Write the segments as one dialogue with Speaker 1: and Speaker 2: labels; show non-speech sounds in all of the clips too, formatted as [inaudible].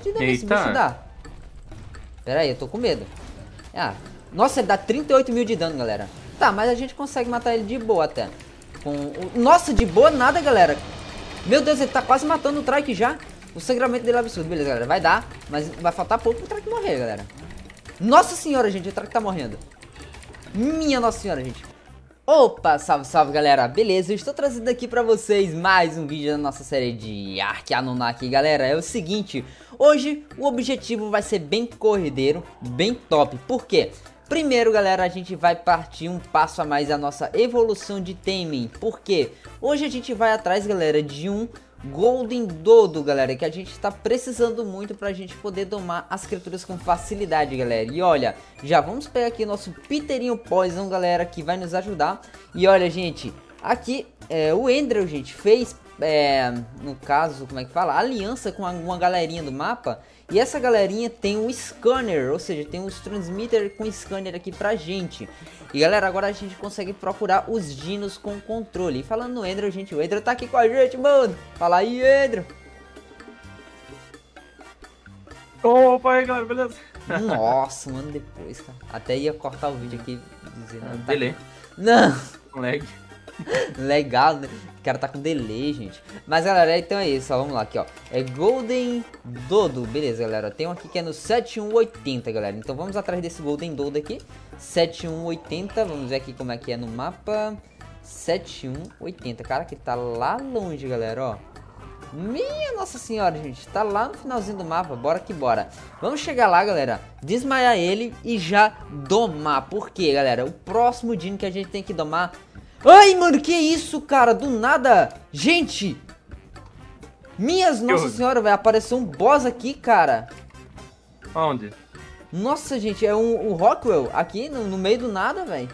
Speaker 1: Quanto de dano esse bicho dá? Pera aí, eu tô com medo. Ah, nossa, ele dá 38 mil de dano, galera. Tá, mas a gente consegue matar ele de boa até. Com. Nossa, de boa nada, galera. Meu Deus, ele tá quase matando o Trike já. O sangramento dele é absurdo. Beleza, galera. Vai dar, mas vai faltar pouco pro Trike morrer, galera. Nossa senhora, gente. O Trike tá morrendo. Minha nossa senhora, gente. Opa, salve, salve, galera. Beleza, eu estou trazendo aqui pra vocês mais um vídeo da nossa série de Ark Anunnaki. Galera, é o seguinte. Hoje, o objetivo vai ser bem corrideiro, bem top. Por quê? Primeiro, galera, a gente vai partir um passo a mais da nossa evolução de Taming. Por quê? Hoje a gente vai atrás, galera, de um Golden Dodo, galera, que a gente está precisando muito para a gente poder domar as criaturas com facilidade, galera. E olha, já vamos pegar aqui nosso Piterinho Poison, galera, que vai nos ajudar. E olha, gente, aqui é, o Endrel, gente, fez, é, no caso, como é que fala? Aliança com uma galerinha do mapa e essa galerinha tem um scanner, ou seja, tem uns transmitter com scanner aqui pra gente. E galera, agora a gente consegue procurar os dinos com controle. E falando no Endro, gente, o Endro tá aqui com a gente, mano. Fala aí, Endro.
Speaker 2: Opa, aí galera, beleza?
Speaker 1: Nossa, mano, depois, cara. Até ia cortar o vídeo aqui dizendo.
Speaker 2: Ah, tá... Delay.
Speaker 1: Não.
Speaker 2: Lag. [laughs]
Speaker 1: Legal, né? O cara tá com delay, gente. Mas, galera, então é isso, ó. Vamos lá aqui, ó. É Golden Dodo. Beleza, galera. Tem um aqui que é no 7180, galera. Então vamos atrás desse Golden Dodo aqui. 7180. Vamos ver aqui como é que é no mapa. 7180. Cara, que tá lá longe, galera, ó. Minha nossa senhora, gente. Tá lá no finalzinho do mapa. Bora que bora. Vamos chegar lá, galera. Desmaiar ele e já domar. Por quê, galera? O próximo Dino que a gente tem que domar Ai, mano, que isso, cara? Do nada. Gente. Minhas nossa eu... senhora, vai aparecer um boss aqui, cara.
Speaker 2: Onde?
Speaker 1: Nossa, gente, é um, um Rockwell aqui no, no meio do nada, velho.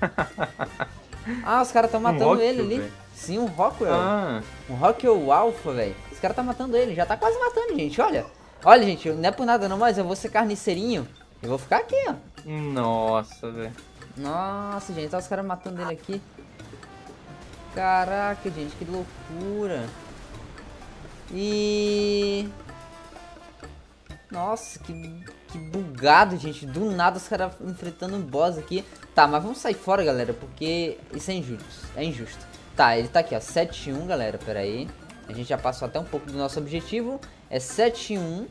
Speaker 1: [laughs] ah, os caras estão matando um ele ali. Véio. Sim, um Rockwell. Ah. Um Rockwell Alpha, velho. Os caras estão matando ele. Já tá quase matando, gente. Olha. Olha, gente, não é por nada não, mas eu vou ser carniceirinho. Eu vou ficar aqui, ó.
Speaker 2: Nossa, velho.
Speaker 1: Nossa, gente, tá os caras matando ele aqui. Caraca, gente, que loucura. E... Nossa, que, que bugado, gente. Do nada os caras enfrentando um boss aqui. Tá, mas vamos sair fora, galera, porque isso é injusto. É injusto. Tá, ele tá aqui, ó. 7-1, galera, pera aí. A gente já passou até um pouco do nosso objetivo. É 7-1.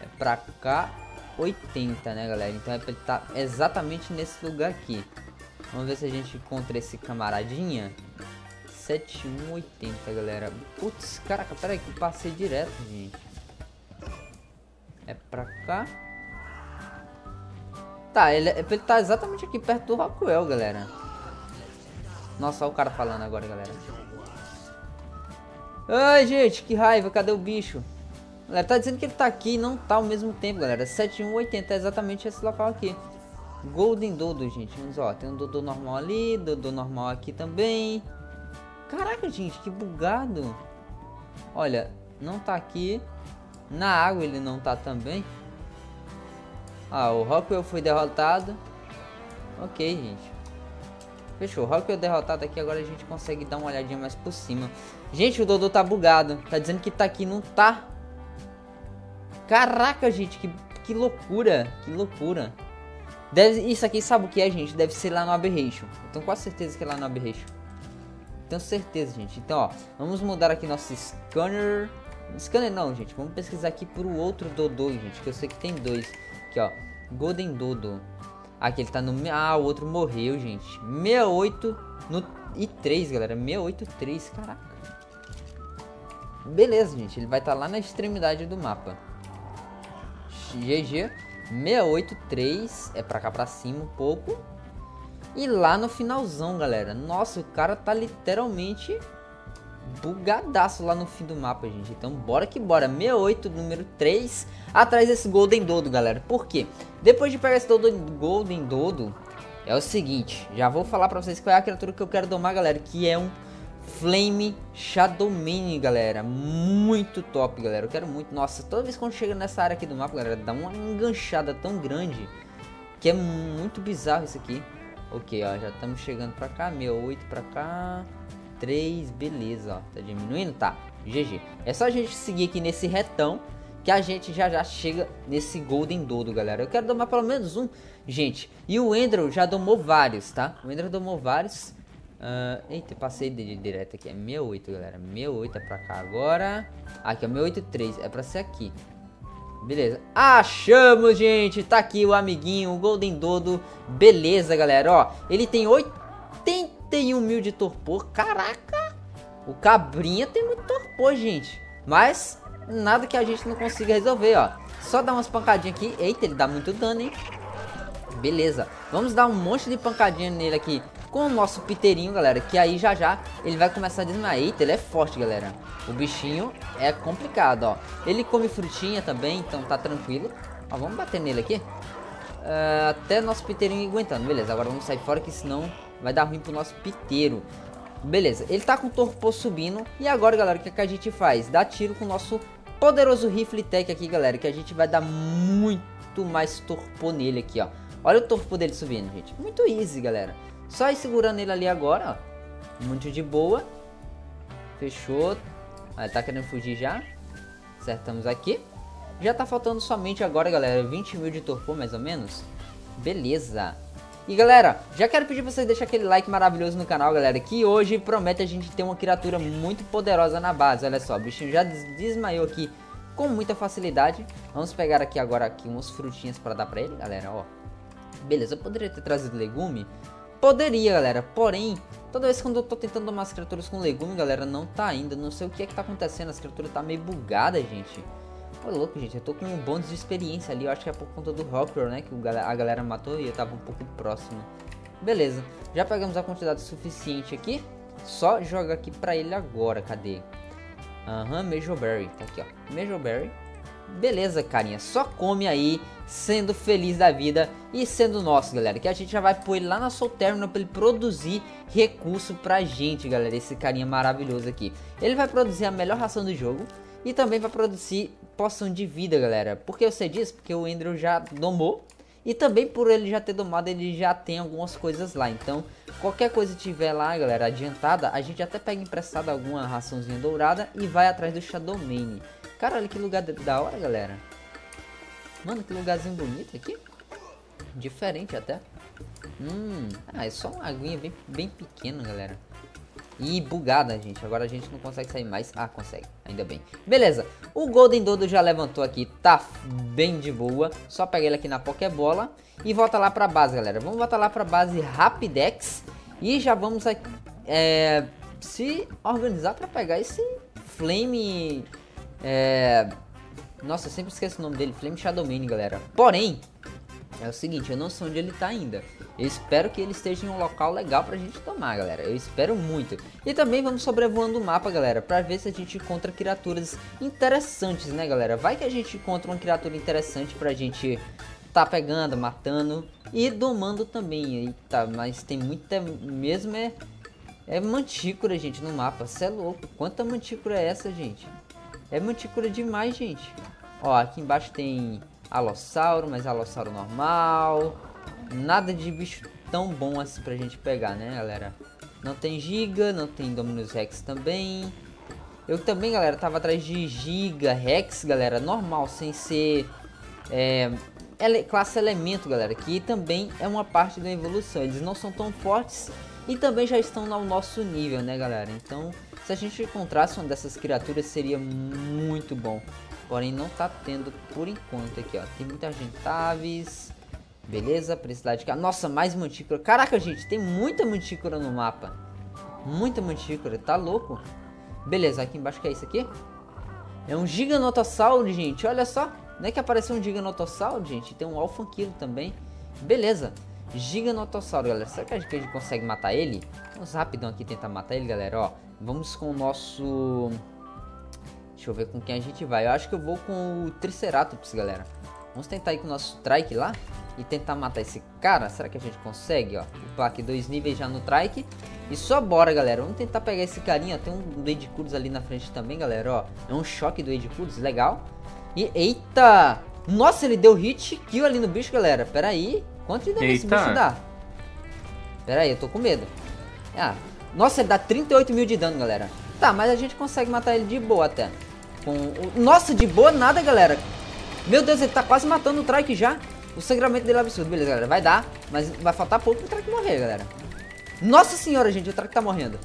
Speaker 1: É pra cá. 80, né, galera? Então é pra ele estar tá exatamente nesse lugar aqui. Vamos ver se a gente encontra esse camaradinha. 7180, galera. Putz, caraca, pera aí que eu passei direto, gente. É pra cá. Tá, ele, ele tá exatamente aqui perto do Rockwell, galera. Nossa, olha o cara falando agora, galera. Ai, gente, que raiva. Cadê o bicho? Galera, tá dizendo que ele tá aqui e não tá ao mesmo tempo, galera. 7180 é exatamente esse local aqui. Golden Dodo, gente. Vamos, ó, tem um Dodo normal ali, Dodo normal aqui também. Caraca, gente, que bugado. Olha, não tá aqui. Na água ele não tá também. Ah, o Rockwell foi derrotado. Ok, gente. Fechou. Rockwell derrotado aqui. Agora a gente consegue dar uma olhadinha mais por cima. Gente, o Dodo tá bugado. Tá dizendo que tá aqui, não tá. Caraca, gente, que, que loucura, que loucura. Deve, isso aqui sabe o que é, gente? Deve ser lá no Aberration. Tenho quase certeza que é lá no Aberration. Tenho certeza, gente. Então, ó, vamos mudar aqui nosso scanner. Scanner não, gente. Vamos pesquisar aqui por o outro Dodô, gente. Que eu sei que tem dois. Aqui, ó. Golden Dodo. Aqui ele tá no... Ah, o outro morreu, gente. 68 no... e 3, galera. 683, caraca. Beleza, gente. Ele vai estar tá lá na extremidade do mapa. GG 683 é pra cá pra cima um pouco. E lá no finalzão, galera. Nossa, o cara tá literalmente bugadaço lá no fim do mapa, gente. Então bora que bora. 68, número 3, atrás desse Golden Dodo, galera. Por quê? Depois de pegar esse Dodo, Golden Dodo, é o seguinte. Já vou falar pra vocês qual é a criatura que eu quero domar, galera. Que é um Flame Shadowmane, galera. Muito top, galera. Eu quero muito. Nossa, toda vez quando chega nessa área aqui do mapa, galera, dá uma enganchada tão grande que é muito bizarro isso aqui. Ok, ó, já estamos chegando pra cá. 68 pra cá. 3, beleza, ó. Tá diminuindo? Tá. GG. É só a gente seguir aqui nesse retão que a gente já já chega nesse Golden Dodo, galera. Eu quero domar pelo menos um, gente. E o Endro já domou vários, tá? O Endro domou vários. Uh, eita, passei direto aqui. É 68, galera. 68 é pra cá agora. Aqui, é 683. É pra ser aqui. Beleza. Achamos, gente. Tá aqui o amiguinho, o Golden Dodo. Beleza, galera. Ó, ele tem 81 mil de torpor. Caraca. O cabrinha tem muito torpor, gente. Mas nada que a gente não consiga resolver, ó. Só dar umas pancadinhas aqui. Eita, ele dá muito dano, hein? Beleza. Vamos dar um monte de pancadinha nele aqui com o nosso piteirinho, galera. Que aí já já ele vai começar a desmaiar. Eita, ele é forte, galera. O bichinho é complicado, ó. Ele come frutinha também, então tá tranquilo. Ó, vamos bater nele aqui. Uh, até nosso piteirinho aguentando. Beleza, agora vamos sair fora que senão vai dar ruim pro nosso piteiro. Beleza, ele tá com o torpor subindo. E agora, galera, o que, é que a gente faz? Dá tiro com o nosso poderoso rifle tech aqui, galera. Que a gente vai dar muito mais torpor nele aqui, ó. Olha o torpor dele subindo, gente. Muito easy, galera. Só ir segurando ele ali agora, ó. Muito de boa. Fechou. Ah, tá querendo fugir já. Acertamos aqui. Já tá faltando somente agora, galera, 20 mil de torpor, mais ou menos. Beleza. E galera, já quero pedir pra vocês deixarem aquele like maravilhoso no canal, galera, que hoje promete a gente ter uma criatura muito poderosa na base, olha só, o bichinho já desmaiou aqui com muita facilidade. Vamos pegar aqui agora aqui umas frutinhas para dar pra ele, galera, ó. Beleza, eu poderia ter trazido legume? Poderia, galera, porém, toda vez quando eu tô tentando domar as criaturas com legume, galera, não tá ainda, não sei o que é que tá acontecendo, as criaturas tá meio bugada, gente. Ô louco, gente, eu tô com um bônus de experiência ali, eu acho que é por conta do Hopper, né, que a galera matou e eu tava um pouco próximo. Beleza, já pegamos a quantidade suficiente aqui, só joga aqui pra ele agora, cadê? Aham, uhum, Mejoberry, tá aqui ó, Mejoberry. Beleza, carinha, só come aí, sendo feliz da vida e sendo nosso, galera. Que a gente já vai pôr ele lá na Soul Terminal pra ele produzir recurso pra gente, galera. Esse carinha maravilhoso aqui. Ele vai produzir a melhor ração do jogo e também vai produzir poção de vida, galera. Por que eu sei disso? Porque o Andrew já domou. E também por ele já ter domado, ele já tem algumas coisas lá. Então, qualquer coisa tiver lá, galera, adiantada, a gente até pega emprestado alguma raçãozinha dourada e vai atrás do Shadow Mane. Cara, olha que lugar da hora, galera. Mano, que lugarzinho bonito aqui. Diferente até. Hum, ah, é só uma aguinha bem, bem pequena, galera. E bugada, gente. Agora a gente não consegue sair mais. Ah, consegue. Ainda bem. Beleza. O Golden Dodo já levantou aqui. Tá bem de boa. Só pega ele aqui na Pokébola. E volta lá pra base, galera. Vamos voltar lá pra base Rapidex. E já vamos é, se organizar pra pegar esse Flame... É... Nossa, eu sempre esqueço o nome dele. Flame Shadowmane, galera. Porém, é o seguinte, eu não sei onde ele tá ainda. Eu espero que ele esteja em um local legal pra gente tomar, galera. Eu espero muito. E também vamos sobrevoando o mapa, galera, pra ver se a gente encontra criaturas interessantes, né, galera? Vai que a gente encontra uma criatura interessante pra gente tá pegando, matando e domando também. Eita, mas tem muita mesmo é é mantícora, gente, no mapa. Você é louco. Quanta mantícora é essa, gente? É mantícora demais, gente. Ó, aqui embaixo tem alossauro, mas alossauro normal. Nada de bicho tão bom assim pra gente pegar, né, galera? Não tem Giga, não tem Dominus Rex também. Eu também, galera, tava atrás de Giga, Rex, galera, normal, sem ser é, ele, classe elemento, galera, que também é uma parte da evolução. Eles não são tão fortes e também já estão no nosso nível, né, galera? Então, se a gente encontrasse uma dessas criaturas, seria muito bom. Porém, não tá tendo por enquanto aqui, ó. Tem muita gente. Taves. Beleza, precisar de. Nossa, mais mantícora. Caraca, gente, tem muita mantícora no mapa. Muita mantícora, tá louco? Beleza, aqui embaixo que é isso aqui? É um giganotossauro, gente. Olha só. Não é que apareceu um giganotossauro, gente? Tem um alfanquilo também. Beleza. Giganotossauro, galera. Será que a gente consegue matar ele? Vamos rapidão aqui tentar matar ele, galera. Ó, vamos com o nosso Deixa eu ver com quem a gente vai. Eu acho que eu vou com o Triceratops, galera. Vamos tentar ir com o nosso Trike lá e tentar matar esse cara. Será que a gente consegue, ó? Upar aqui dois níveis já no Trike. E só bora, galera. Vamos tentar pegar esse carinha. Tem um do Edicurus ali na frente também, galera, ó. É um choque do Edicurus, legal. E, eita! Nossa, ele deu hit kill ali no bicho, galera. Pera aí. Quanto de dano esse bicho dá? Pera aí, eu tô com medo. Ah, nossa, ele dá 38 mil de dano, galera. Tá, mas a gente consegue matar ele de boa até. Com o... Nossa, de boa nada, galera. Meu Deus, ele tá quase matando o Trike já. O sangramento dele é absurdo. Beleza, galera. Vai dar, mas vai faltar pouco pro Trike morrer, galera. Nossa senhora, gente. O Trike tá morrendo.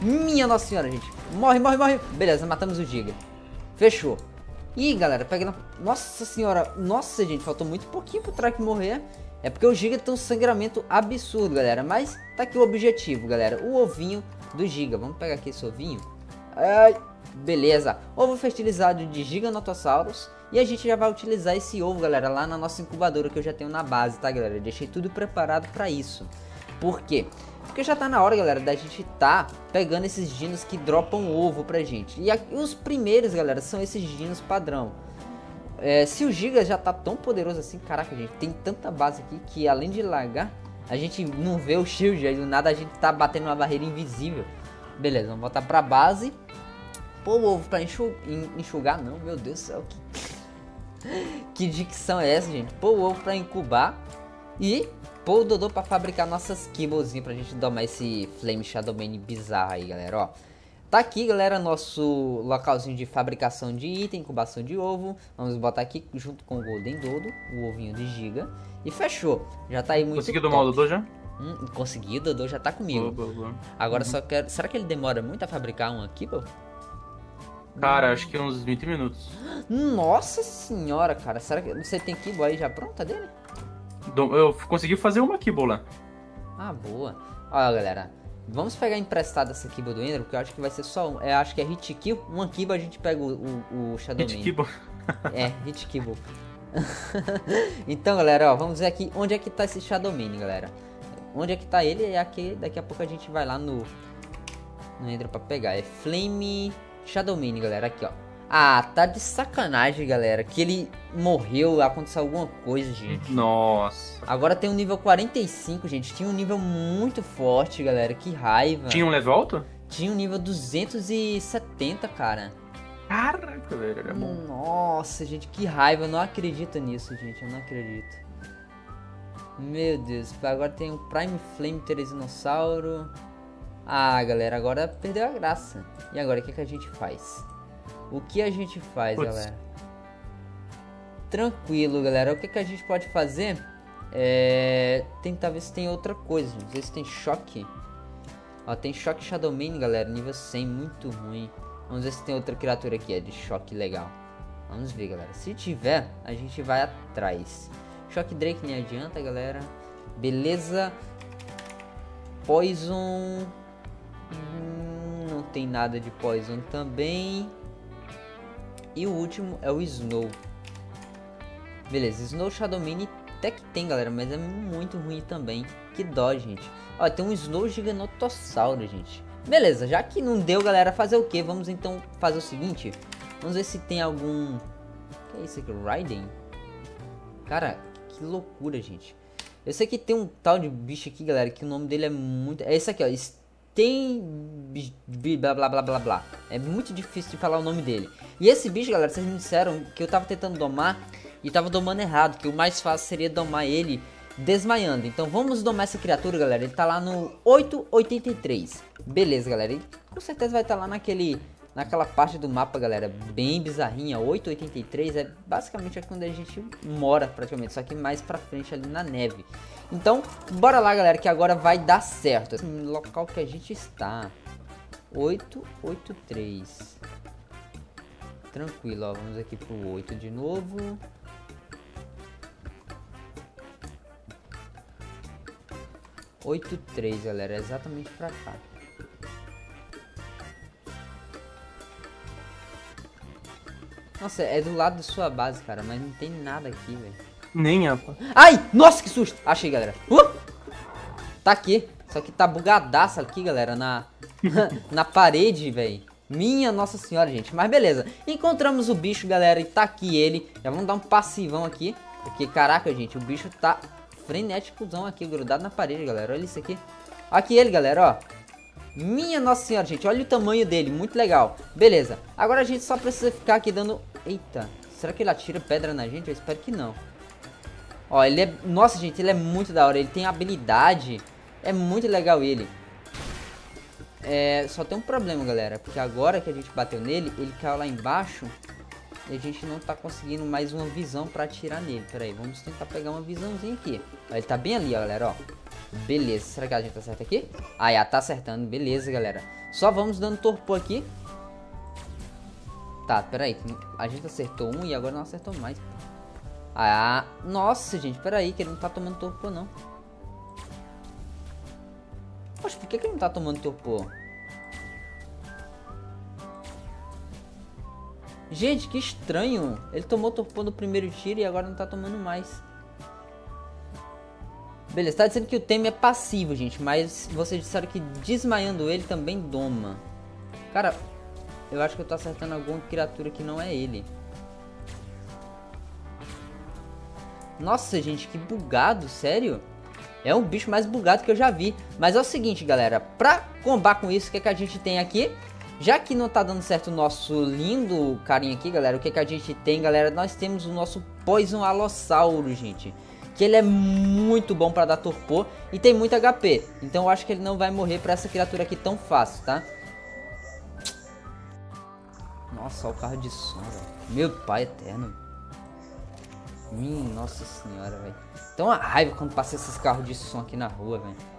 Speaker 1: Minha nossa senhora, gente. Morre, morre, morre. Beleza, matamos o Giga. Fechou. Ih, galera, pega na... Nossa senhora. Nossa, gente. Faltou muito pouquinho pro Trike morrer. É porque o Giga tem um sangramento absurdo, galera. Mas tá aqui o objetivo, galera. O ovinho do Giga. Vamos pegar aqui esse ovinho. Ai, beleza. Ovo fertilizado de Giganotossauros. E a gente já vai utilizar esse ovo, galera, lá na nossa incubadora que eu já tenho na base, tá, galera? Eu deixei tudo preparado para isso. Por quê? Porque já tá na hora, galera, da gente tá pegando esses dinos que dropam ovo pra gente. E aqui, os primeiros, galera, são esses dinos padrão. É, se o Giga já tá tão poderoso assim, caraca, gente, tem tanta base aqui que além de largar, a gente não vê o shield, aí do nada a gente tá batendo uma barreira invisível. Beleza, vamos voltar pra base. Pô, o ovo pra enxugar, não, meu Deus do céu, que [laughs] que dicção é essa, gente? Pôr o ovo pra incubar e pôr o Dodô pra fabricar nossas kibbles pra gente domar esse Flame Shadowmane bizarro aí, galera, ó. Tá aqui, galera, nosso localzinho de fabricação de item, incubação de ovo. Vamos botar aqui junto com o Golden Dodo, o ovinho de giga. E fechou. Já tá aí muito
Speaker 2: Conseguiu domar o Dodô já?
Speaker 1: Hum, consegui, o Dodô já tá comigo. Boa, boa, boa. Agora uhum. só quero... Será que ele demora muito a fabricar uma kibble?
Speaker 2: Cara, acho que uns 20 minutos.
Speaker 1: Nossa senhora, cara. Será que você tem Kibo aí já pronta dele?
Speaker 2: Eu consegui fazer uma Kibo lá.
Speaker 1: Ah, boa. Olha, galera. Vamos pegar emprestado essa Kibo do Ender, porque eu acho que vai ser só um. Eu acho que é Hit Kill. Uma Kibo a gente pega o, o, o Shadow Hit
Speaker 2: Kibo.
Speaker 1: é, Hit Kibo. [laughs] então, galera, ó, vamos ver aqui onde é que tá esse Shadow Man, galera. Onde é que tá ele? É aqui, daqui a pouco a gente vai lá no no Ender pra pegar. É Flame Shadowmane, galera, aqui, ó. Ah, tá de sacanagem, galera. Que ele morreu, aconteceu alguma coisa, gente.
Speaker 2: Nossa.
Speaker 1: Agora tem um nível 45, gente. Tinha um nível muito forte, galera. Que raiva.
Speaker 2: Tinha um level alto?
Speaker 1: Tinha um nível 270, cara.
Speaker 2: Caraca, velho. Era bom.
Speaker 1: Nossa, gente, que raiva. Eu não acredito nisso, gente. Eu não acredito. Meu Deus. Agora tem o Prime Flame Terezinossauro. Ah, galera, agora perdeu a graça. E agora, o que, que a gente faz? O que a gente faz, Puts. galera? Tranquilo, galera. O que, que a gente pode fazer? É... Tentar ver se tem outra coisa. Não sei se tem choque. Ó, tem choque Shadowman, galera. Nível 100, muito ruim. Vamos ver se tem outra criatura aqui, é de choque legal. Vamos ver, galera. Se tiver, a gente vai atrás. Choque Drake nem adianta, galera. Beleza. Poison. Hum, não tem nada de Poison também. E o último é o Snow. Beleza, Snow Shadow Mini até que tem, galera, mas é muito ruim também. Que dó, gente. Ó, tem um Snow Giganotossauro, gente. Beleza, já que não deu, galera, fazer o que? Vamos então fazer o seguinte. Vamos ver se tem algum... que é isso aqui? Raiden? Cara, que loucura, gente. Eu sei que tem um tal de bicho aqui, galera, que o nome dele é muito... É esse aqui, ó tem blá blá blá blá blá. É muito difícil de falar o nome dele. E esse bicho, galera, vocês me disseram que eu tava tentando domar e tava domando errado, que o mais fácil seria domar ele desmaiando. Então vamos domar essa criatura, galera. Ele tá lá no 883. Beleza, galera. Ele com certeza vai estar tá lá naquele naquela parte do mapa, galera, bem bizarrinha. 883 é basicamente aqui onde a gente mora praticamente, só que mais pra frente ali na neve. Então, bora lá, galera, que agora vai dar certo. Esse local que a gente está. 883. Tranquilo, ó. Vamos aqui pro 8 de novo. Oito três, galera, é exatamente pra cá. Nossa, é do lado da sua base, cara, mas não tem nada aqui, velho.
Speaker 2: Nem apa.
Speaker 1: Ai, nossa, que susto. Achei, galera. Uh! Tá aqui. Só que tá bugadaça aqui, galera, na, [laughs] na parede, velho. Minha nossa senhora, gente. Mas beleza. Encontramos o bicho, galera, e tá aqui ele. Já vamos dar um passivão aqui. Porque, caraca, gente, o bicho tá frenéticozão aqui, grudado na parede, galera. Olha isso aqui. Aqui ele, galera, ó. Minha nossa senhora, gente. Olha o tamanho dele. Muito legal. Beleza. Agora a gente só precisa ficar aqui dando... Eita. Será que ele atira pedra na gente? Eu espero que não. Ó, ele é... Nossa, gente, ele é muito da hora. Ele tem habilidade. É muito legal ele. é, só tem um problema, galera. Porque agora que a gente bateu nele, ele caiu lá embaixo. E a gente não tá conseguindo mais uma visão pra atirar nele. Pera aí, vamos tentar pegar uma visãozinha aqui. Ele tá bem ali, ó, galera, ó. Beleza, será que a gente tá certo aqui? Ah, já tá acertando, beleza, galera. Só vamos dando torpor aqui. Tá, pera aí. A gente acertou um e agora não acertou mais. Ah, nossa, gente, pera aí, que ele não tá tomando torpor, não. Poxa, por que, que ele não tá tomando torpor? Gente, que estranho. Ele tomou torpor no primeiro tiro e agora não tá tomando mais. Beleza, tá dizendo que o Temer é passivo, gente. Mas vocês disseram que desmaiando ele também doma. Cara, eu acho que eu tô acertando alguma criatura que não é ele. Nossa, gente, que bugado, sério? É um bicho mais bugado que eu já vi. Mas é o seguinte, galera. Pra combar com isso, o que, é que a gente tem aqui? Já que não tá dando certo o nosso lindo carinha aqui, galera. O que, que a gente tem, galera? Nós temos o nosso Poison Alossauro, gente. Que ele é muito bom pra dar torpor e tem muito HP. Então eu acho que ele não vai morrer pra essa criatura aqui tão fácil, tá? Nossa, o carro de som, velho. Meu pai eterno. Minha nossa senhora, velho. Tem uma raiva quando passa esses carros de som aqui na rua, velho.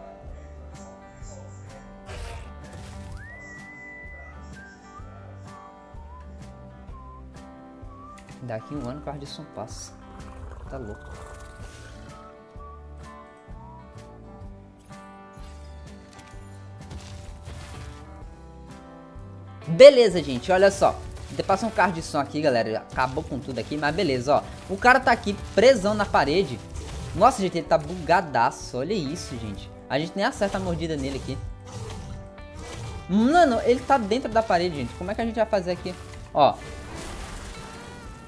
Speaker 1: Daqui um ano o carro de som passa. Tá louco. Beleza, gente, olha só. Passa um carro de som aqui, galera. Acabou com tudo aqui, mas beleza, ó. O cara tá aqui presão na parede. Nossa, gente, ele tá bugadaço. Olha isso, gente. A gente nem acerta a mordida nele aqui. Mano, ele tá dentro da parede, gente. Como é que a gente vai fazer aqui? Ó.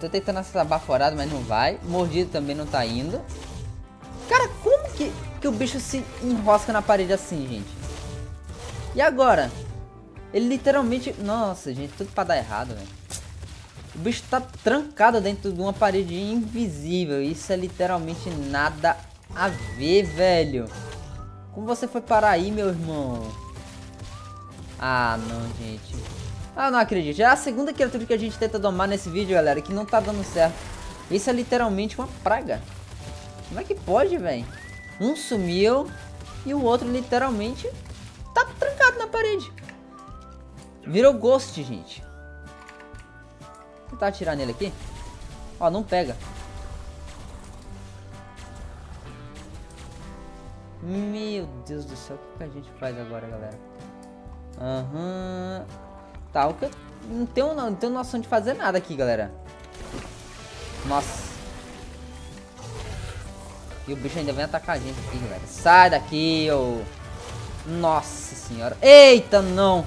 Speaker 1: Tô tentando acertar baforado, mas não vai. Mordido também não tá indo. Cara, como que, que o bicho se enrosca na parede assim, gente? E agora? Ele literalmente... Nossa, gente, tudo pra dar errado, velho. O bicho tá trancado dentro de uma parede invisível. Isso é literalmente nada a ver, velho. Como você foi parar aí, meu irmão? Ah, não, gente. Ah, não acredito. É a segunda criatura que a gente tenta domar nesse vídeo, galera, que não tá dando certo. Isso é literalmente uma praga. Como é que pode, velho? Um sumiu e o outro literalmente tá trancado na parede. Virou ghost, gente tentar atirar nele aqui. Ó, não pega. Meu Deus do céu, o que, que a gente faz agora, galera? Aham. Uhum. Tá, o que eu não tenho, não, tenho noção de fazer nada aqui, galera. Nossa. E o bicho ainda vem atacar a gente aqui, galera. Sai daqui, ô. Nossa senhora. Eita, não.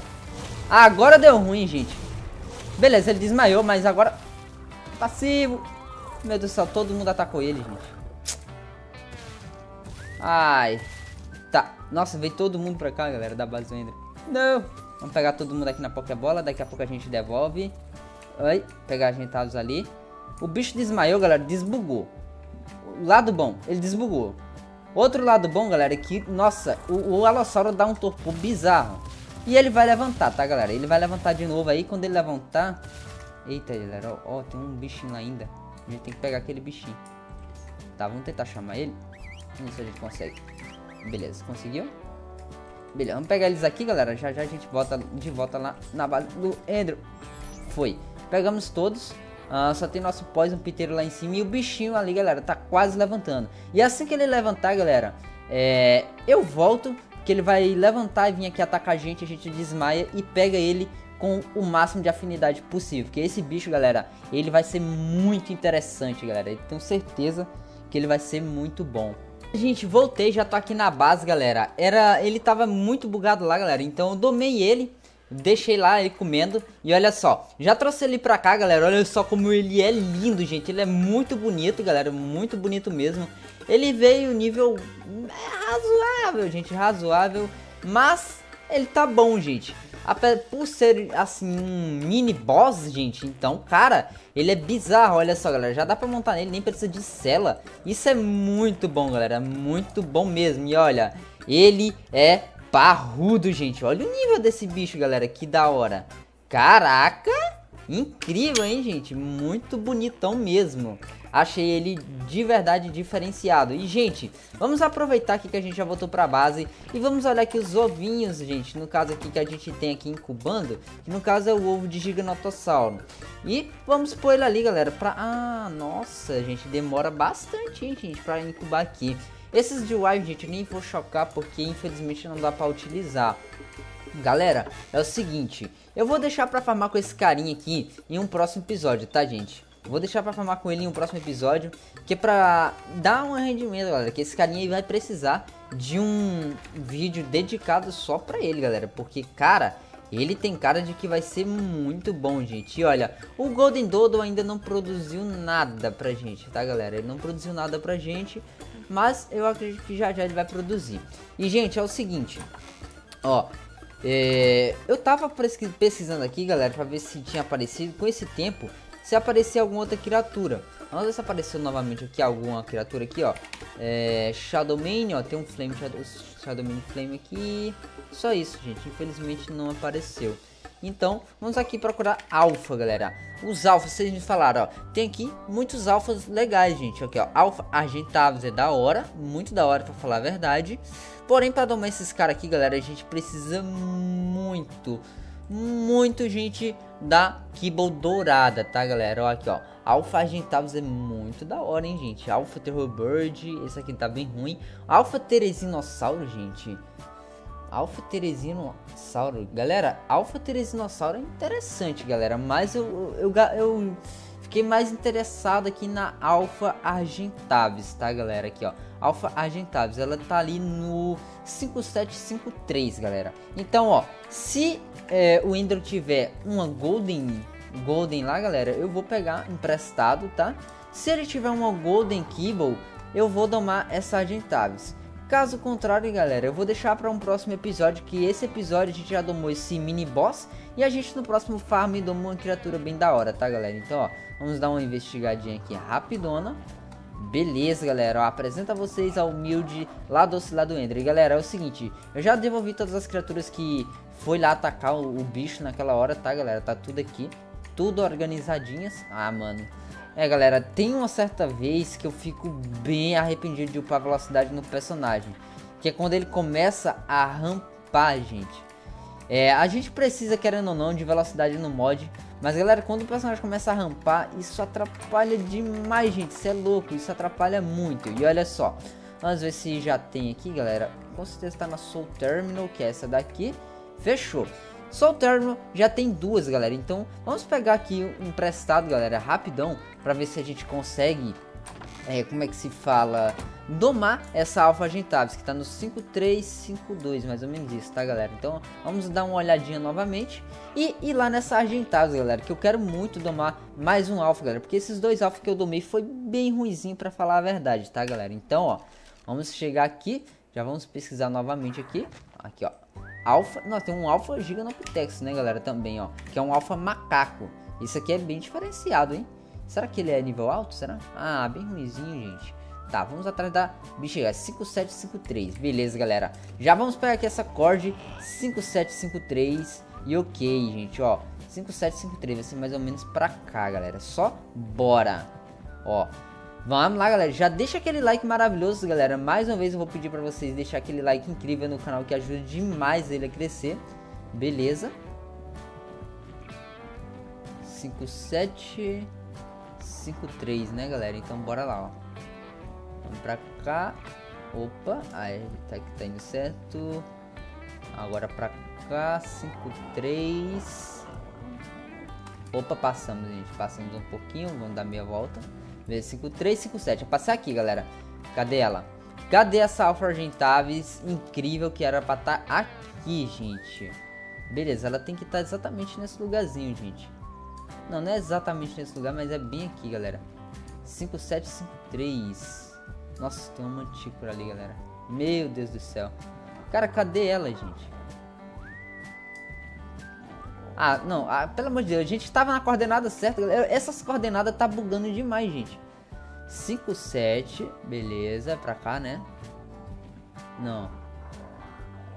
Speaker 1: Agora deu ruim, gente. Beleza, ele desmaiou, mas agora... Passivo. Meu Deus do céu, todo mundo atacou ele, gente. Ai. Tá. Nossa, veio todo mundo pra cá, galera, da base do Ender. Não. Vamos pegar todo mundo aqui na Pokébola. Daqui a pouco a gente devolve. Oi. Pegar ajeitados ali. O bicho desmaiou, galera. Desbugou. Lado bom, ele desbugou. Outro lado bom, galera, é que, nossa, o, o Alossauro dá um torpor bizarro. E ele vai levantar, tá, galera? Ele vai levantar de novo aí. Quando ele levantar... Eita, galera. Ó, ó, tem um bichinho lá ainda. A gente tem que pegar aquele bichinho. Tá, vamos tentar chamar ele. Vamos ver se a gente consegue. Beleza, conseguiu? Beleza, vamos pegar eles aqui, galera. Já já a gente volta de volta lá na base do Andrew. Foi. Pegamos todos. Uh, só tem nosso poison piteiro lá em cima. E o bichinho ali, galera, tá quase levantando. E assim que ele levantar, galera, é, eu volto que ele vai levantar e vir aqui atacar a gente, a gente desmaia e pega ele com o máximo de afinidade possível. Porque esse bicho, galera, ele vai ser muito interessante, galera. Eu tenho certeza que ele vai ser muito bom. Gente, voltei, já tô aqui na base, galera. Era, ele tava muito bugado lá, galera. Então eu domei ele, deixei lá ele comendo. E olha só, já trouxe ele pra cá, galera. Olha só como ele é lindo, gente. Ele é muito bonito, galera. Muito bonito mesmo. Ele veio nível razoável, gente, razoável, mas ele tá bom, gente. Por ser, assim, um mini boss, gente, então, cara, ele é bizarro, olha só, galera. Já dá pra montar nele, nem precisa de cela. Isso é muito bom, galera, muito bom mesmo. E olha, ele é parrudo, gente. Olha o nível desse bicho, galera. Que da hora. Caraca! Incrível, hein, gente? Muito bonitão mesmo. Achei ele de verdade diferenciado. E, gente, vamos aproveitar aqui que a gente já voltou pra base e vamos olhar aqui os ovinhos, gente. No caso aqui que a gente tem aqui incubando, que no caso é o ovo de Giganotossauro. E vamos pôr ele ali, galera, pra... Ah, nossa, gente, demora bastante, gente, pra incubar aqui. Esses de Wild, gente, eu nem vou chocar porque infelizmente não dá pra utilizar. Galera, é o seguinte, eu vou deixar pra farmar com esse carinha aqui em um próximo episódio, tá, gente? Vou deixar pra farmar com ele em um próximo episódio, que é pra dar um rendimento, galera, que esse carinha aí vai precisar de um vídeo dedicado só pra ele, galera, porque, cara, ele tem cara de que vai ser muito bom, gente. E olha, o Golden Dodo ainda não produziu nada pra gente, tá, galera? Ele não produziu nada pra gente, mas eu acredito que já já ele vai produzir. E, gente, é o seguinte, ó... É, eu tava pesquisando aqui, galera, pra ver se tinha aparecido com esse tempo se aparecer alguma outra criatura. Vamos ver se apareceu novamente aqui alguma criatura aqui, ó. É, Shadowmane, ó, tem um Flame Shadow, Shadowmane Flame aqui. Só isso, gente. Infelizmente não apareceu. Então, vamos aqui procurar alfa, galera. Os alfas, vocês me falaram, ó. Tem aqui muitos alfas legais, gente. Aqui, ó. Alfa argentados é da hora. Muito da hora, pra falar a verdade. Porém, para domar esses caras aqui, galera, a gente precisa muito muito gente da Kibble dourada, tá galera? Ó, aqui ó, Alpha Argentavos é muito da hora, hein gente? Alpha Terror Bird, esse aqui tá bem ruim. Alpha Teresinossauro, gente. Alpha Teresinossauro, galera, Alpha Teresinossauro é interessante, galera, mas eu, eu, eu, fiquei mais interessado aqui na Alpha Argentavis, tá galera? Aqui ó, Alpha Argentavis, ela tá ali no 5753, galera. Então ó, se é, o Ender tiver uma Golden, Golden lá, galera, eu vou pegar emprestado, tá? Se ele tiver uma Golden Kibble, eu vou domar essa Argentavis. Caso contrário, galera, eu vou deixar para um próximo episódio, que esse episódio a gente já domou esse mini boss e a gente no próximo farm domou uma criatura bem da hora, tá, galera? Então, ó, vamos dar uma investigadinha aqui rapidona. Beleza, galera, ó, apresenta vocês ao humilde lá do Oscilado Ender. E, galera, é o seguinte, eu já devolvi todas as criaturas que foi lá atacar o, o, bicho naquela hora, tá, galera? Tá tudo aqui, tudo organizadinhas. Ah, mano. É, galera, tem uma certa vez que eu fico bem arrependido de upar velocidade no personagem. Que é quando ele começa a rampar, gente. É, a gente precisa, querendo ou não, de velocidade no mod. Mas, galera, quando o personagem começa a rampar, isso atrapalha demais, gente. Isso é louco, isso atrapalha muito. E olha só, vamos ver se já tem aqui, galera. Com certeza está na Soul Terminal, que é essa daqui. Fechou. Soul Terminal já tem duas, galera. Então, vamos pegar aqui um emprestado, galera, rapidão. Pra ver se a gente consegue, é, como é que se fala, domar essa Alpha Gentavis. Que tá no 5352, mais ou menos isso, tá, galera? Então, vamos dar uma olhadinha novamente. E ir lá nessa Argentavis, galera. Que eu quero muito domar mais um Alpha, galera. Porque esses dois Alpha que eu domei foi bem ruizinho, pra falar a verdade, tá, galera? Então, ó, vamos chegar aqui. Já vamos pesquisar novamente aqui. Aqui, ó. Alpha, nós tem um Alpha Giganopithecus, né, galera, também, ó, que é um Alpha macaco. Isso aqui é bem diferenciado, hein? Será que ele é nível alto? Será? Ah, bem ruimzinho, gente. Tá, vamos atrás da bexiga, 5753. Beleza, galera. Já vamos pegar aqui essa cord 5753 e ok, gente, ó. 5753 vai ser mais ou menos pra cá, galera. Só bora. Ó, Vamos lá, galera. Já deixa aquele like maravilhoso, galera. Mais uma vez eu vou pedir para vocês deixar aquele like incrível no canal que ajuda demais ele a crescer. Beleza? 5753, né, galera? Então bora lá, ó. Vamos pra cá. Opa, aí tá tá indo certo. Agora pra cá, 53. Opa, passamos, gente. Passamos um pouquinho, vamos dar meia volta. V5357. Eu passei aqui, galera. Cadê ela? Cadê essa Alpha Argentavis incrível que era pra estar tá aqui, gente? Beleza, ela tem que estar tá exatamente nesse lugarzinho, gente. Não, não é exatamente nesse lugar, mas é bem aqui, galera. 5753. Nossa, tem uma mantícora ali, galera. Meu Deus do céu. Cara, cadê ela, gente? Ah, não, ah, pelo amor de Deus, a gente tava na coordenada certa, galera. Essas coordenadas tá bugando demais, gente. 5, 7, beleza, pra cá, né? Não.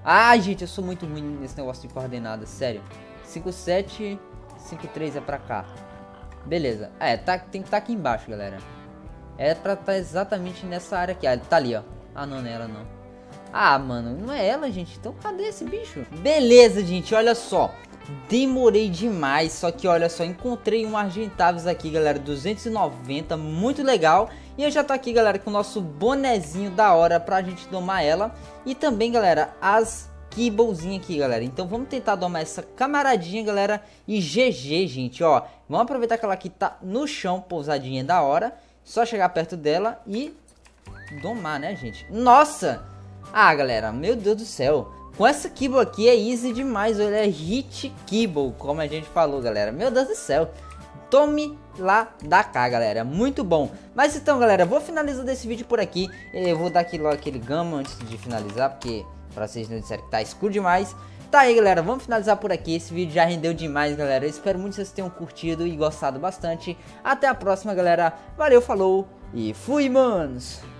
Speaker 1: Ai, gente, eu sou muito ruim nesse negócio de coordenadas, sério. 5, 7, 5, 3 é pra cá. Beleza. É, tá, tem que estar tá aqui embaixo, galera. É pra estar tá exatamente nessa área aqui. Ah, tá ali, ó. Ah, não, não é ela, não. Ah, mano, não é ela, gente. Então cadê esse bicho? Beleza, gente, olha só. Demorei demais, só que olha só, encontrei um Argentavis aqui, galera, 290, muito legal. E eu já tô aqui, galera, com o nosso bonezinho da hora pra gente domar ela. E também, galera, as Kibblzinha aqui, galera. Então vamos tentar domar essa camaradinha, galera. E GG, gente, ó. Vamos aproveitar que ela aqui tá no chão, pousadinha da hora. Só chegar perto dela e domar, né, gente? Nossa! Ah, galera, meu Deus do céu. Com essa Kibble aqui é easy demais, ele é hit Kibble, como a gente falou, galera. Meu Deus do céu. Tome lá da cá, galera. Muito bom. Mas então, galera, vou finalizando esse vídeo por aqui. Eu vou dar aqui logo aquele gama antes de finalizar, porque para vocês não disserem que tá escuro demais. Tá aí, galera, vamos finalizar por aqui. Esse vídeo já rendeu demais, galera. Eu espero muito que vocês tenham curtido e gostado bastante. Até a próxima, galera. Valeu, falou e fui, manos!